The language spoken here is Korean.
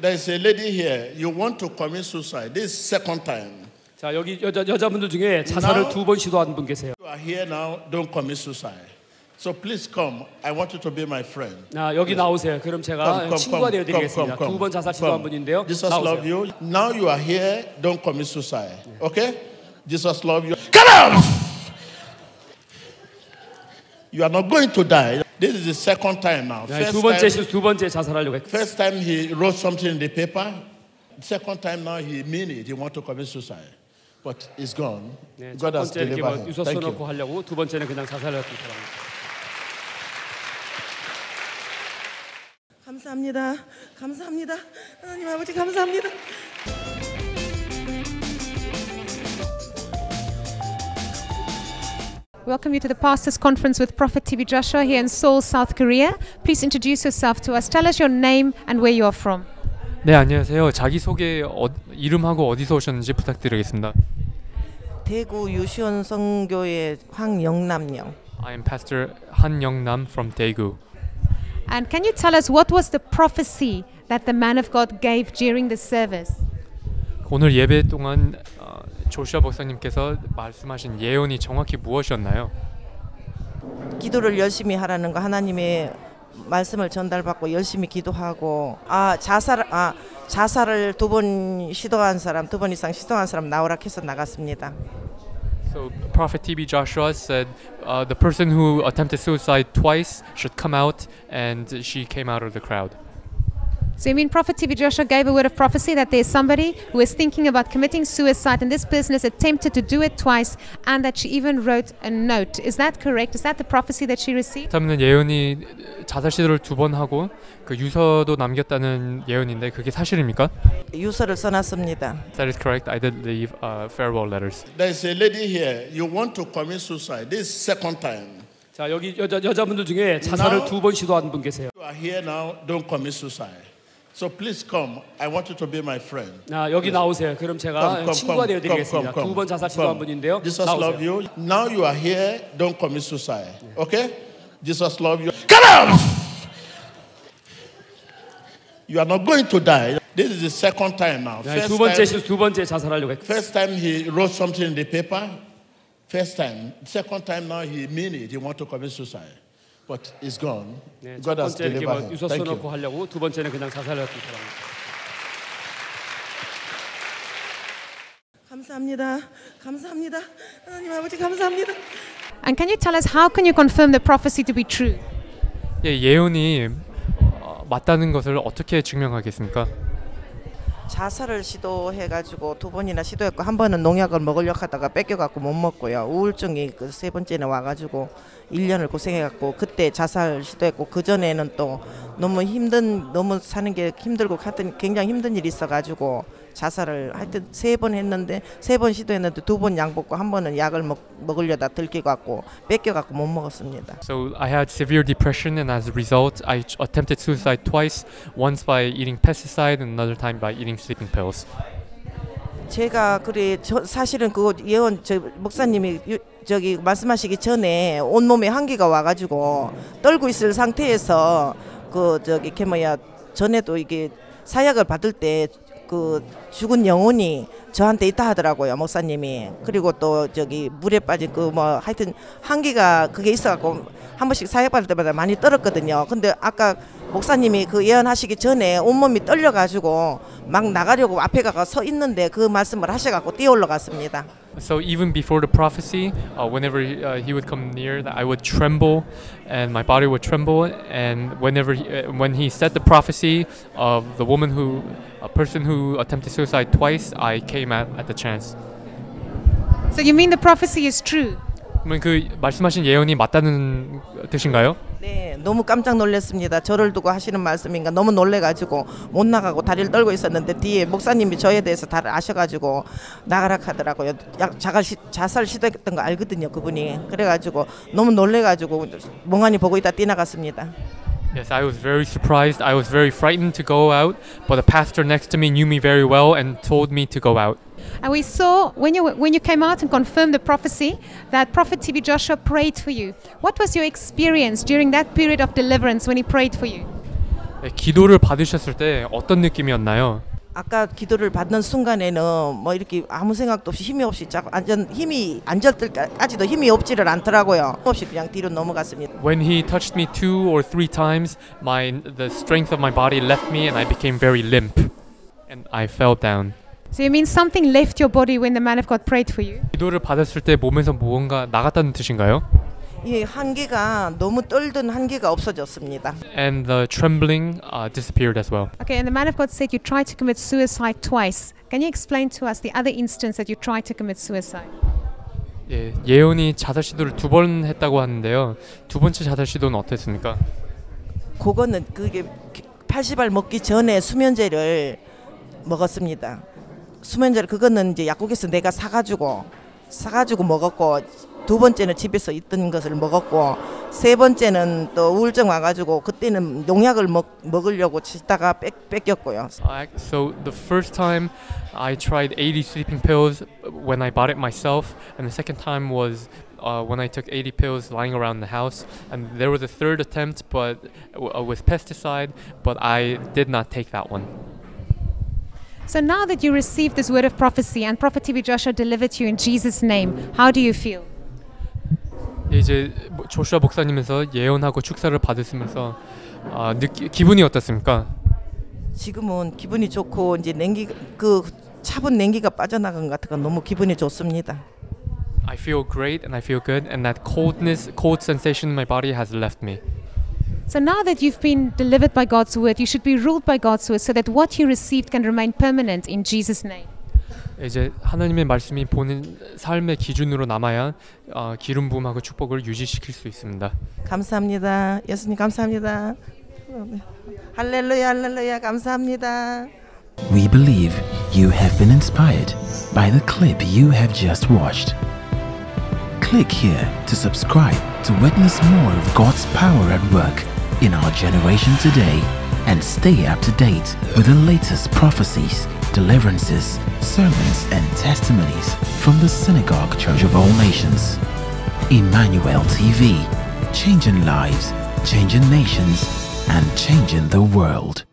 There's a lady here. You want to commit suicide. This is second time. 자 여기 여자 여자분들 중에 자살을 Now- 두 번 시도한 분 계세요. You are here now. Don't commit suicide. So please come. I want you to be my friend. 아, 여기 나오세요. 그럼 제가 친구가 되어 드리겠습니다. 두 번 자살 시도한 분인데요. Jesus love 나오세요. you. Now you are here. Don't commit suicide. Okay? Jesus love you. Get up! You are not going to die. This is the second time now. 네, First 두 번째 time, 시- 두 번째 자살하려고 했고 first time he wrote something in the paper. Second time now he mean it. He want to commit suicide. But it's gone. 네, 첫 God has 번째 이렇게 뭐 delivered him. 유서 Thank 써놓고 you. 하려고 두 번째는 그냥 자살했던 사람입니다. 감사합니다. 감사합니다. 하나님 아버지 감사합니다. Welcome you to the Pastors Conference with Prophet TB Joshua here in Seoul, South Korea. Please introduce yourself to us. Tell us your name and where you are from. 네 안녕하세요. 자기 소개 어, 이름하고 어디서 오셨는지 부탁드리겠습니다. 대구 유시원 성교회 황영남요. I am Pastor Han Young-nam from Daegu. And can you tell us what was the prophecy that the man of God gave during the service? 오늘 예배 동안 어, 조슈아 목사님께서 말씀하신 예언이 정확히 무엇이었나요? 기도를 열심히 하라는 거 하나님의 말씀을 전달받고 열심히 기도하고 아 자살 아 자살을 두 번 시도한 사람 두 번 이상 시도한 사람 나오라 해서 나갔습니다. So Prophet TB Joshua said uh, the person who attempted suicide twice should come out, and she came out of the crowd. So you mean Prophet TB Joshua gave a word of prophecy that there's somebody who is thinking about committing suicide and this person has attempted to do it twice and that she even wrote a note. Is that correct? Is that the prophecy that she received? 그렇다면 예언이 자살 시도를 두 번 하고 그 유서도 남겼다는 예언인데 그게 사실입니까? 유서를 써놨습니다. That is correct. I did leave uh, farewell letters. There's a lady here. You want to commit suicide. This is second time. 자 여기 여자 여자분들 중에 자살을 Now- 두 번 시도한 분 계세요. You are here now. Don't commit suicide. So please come. I want you to be my friend. 아, 여기 나오세요. 그럼 제가 친구가 되어 드리겠습니다. 두 번 자살 시도한 분인데요. Jesus love 나오세요. you. Now you are here. Don't commit suicide. Okay? Jesus love you. Get up! You are not going to die. This is the second time now. 네, First 두 번째 time, 시- 두 번째 자살하려고 했고 first time he wrote something in the paper. First time. Second time now he mean it. He want to commit suicide. But it's gone. 네, 첫 God has 번째 이렇게 delivered 뭐 him. 유서 Thank 써놓고. 하려고 두 번째는 그냥 자살했던 사람입니다. 감사합니다. 감사합니다. 하나님 아버지 감사합니다. And can you tell us how can you confirm the prophecy to be true? 예, 예언이 어, 맞다는 것을 어떻게 증명하겠습니까? 자살을 시도해가지고 두 번이나 시도했고 한 번은 농약을 먹으려고 하다가 뺏겨갖고 못 먹고요. 우울증이 그 세 번째는 와가지고 1년을 고생해갖고 그때 자살 시도했고 그 전에는 또 너무 힘든 너무 사는 게 힘들고 하여튼 굉장히 힘든 일이 있어가지고 자살을 하여튼 세 번 했는데 세 번 시도했는데 두번약 먹고 한 번은 약을 먹, 먹으려다 들켜갖고 뺏겨갖고 못 먹었습니다. So I had severe depression, and as a result, I attempted suicide twice. Once by eating pesticide, and another time by eating sleeping pills. 제가 그래 저 사실은 그거 예언 저 목사님이 유- 저기 말씀하시기 전에 온몸에 한기가 와가지고 떨고 있을 상태에서 그 저기 걔 뭐야 전에도 이게 사약을 받을 때 그 죽은 영혼이 저한테 있다 하더라고요 목사님이. 그리고 또 저기 물에 빠진 그 뭐 하여튼 한기가 그게 있어갖고 한 번씩 사약 받을 때마다 많이 떨었거든요. 근데 아까 목사님이 그 예언하시기 전에 온몸이 떨려가지고 막 나가려고 앞에 가서 서 있는데 그 말씀을 하셔갖고 뛰어 올라갔습니다. So even before the prophecy, uh, whenever he, uh, he would come near, I would tremble, and my body would tremble. And whenever he, uh, when he said the prophecy of the woman who, a person who attempted suicide twice, I came at, at the chance. So you mean the prophecy is true? 그러면 그 말씀하신 예언이 맞다는 뜻인가요? 네, 너무 깜짝 놀랐습니다. 저를 두고 하시는 말씀인가 너무 놀래가지고 못 나가고 다리를 떨고 있었는데 뒤에 목사님이 저에 대해서 다 아셔가지고 나가라 하더라고요. 시, 자살 시도했던 거 알거든요, 그분이. 그래가지고 너무 놀래가지고 멍하니 보고 있다 뛰나갔습니다. Yes, I was very surprised. I was very frightened to go out, but the pastor next to me knew me very well and told me to go out. And we saw when you when you came out and confirmed the prophecy that Prophet TB Joshua prayed for you. What was your experience during that period of deliverance when he prayed for you? 네, 기도를 받으셨을 때 어떤 느낌이었나요? 아까 기도를 받는 순간에는 뭐 이렇게 아무 생각도 없이 힘이 없이 자 안전 힘이 앉을 때까지도 힘이 없지를 않더라고요. 없이 그냥 뒤로 넘어갔습니다. When he touched me two or three times, my the strength of my body left me and I became very limp and I fell down. So you mean something left your body when the man of God prayed for you? 기도를 받았을 때 몸에서 무언가 나갔다는 뜻인가요? 이 한계가 너무 떨던 한계가 없어졌습니다. And the trembling uh, disappeared as well. Okay, and the man of God said you tried to commit suicide twice. Can you explain to us the other instance that you tried to commit suicide? 예, 예언이 자살 시도를 두 번 했다고 하는데요. 두 번째 자살 시도는 어땠습니까? 그거는 그게 80알 먹기 전에 수면제를 먹었습니다. 수면제를 그거는 이제 약국에서 내가 사가지고 사가지고 먹었고 두 번째는 집에서 있던 것을 먹었고 세 번째는 또 우울증 와가지고 그때는 농약을 먹, 먹으려고 치다가 뺏, 뺏겼고요. I, so the first time I tried 80 sleeping pills when I bought it myself, and the second time was uh, when I took 80 pills lying around the house, and there was a third attempt, but uh, with pesticide, but I did not take that one. So now that you received this word of prophecy and Prophet TV Joshua delivered to you in Jesus' name, how do you feel? 이제 조슈아 목사님에서 예언하고 축사를 받으시면서 아, 느끼, 기분이 어떻습니까? 지금은 기분이 좋고 이제 냉기 그 차분 냉기가 빠져나간 것 같아서 너무 기분이 좋습니다. I feel great and I feel good and that coldness, cold sensation in my body has left me. So now that you've been delivered by God's word, you should be ruled by God's word so that what you received can remain permanent in Jesus' name. 이제 하나님의 말씀이 보는 삶의 기준으로 남아야 어, 기름 부음하고 축복을 유지시킬 수 있습니다. 감사합니다. 예수님 감사합니다. 할렐루야 할렐루야 감사합니다. We believe you have been inspired by the clip you have just watched. Click here to subscribe to witness more of God's power at work in our generation today and stay up to date with the latest prophecies, deliverances, sermons, and testimonies from the Synagogue Church of All Nations. Emmanuel TV, changing lives, changing nations, and changing the world.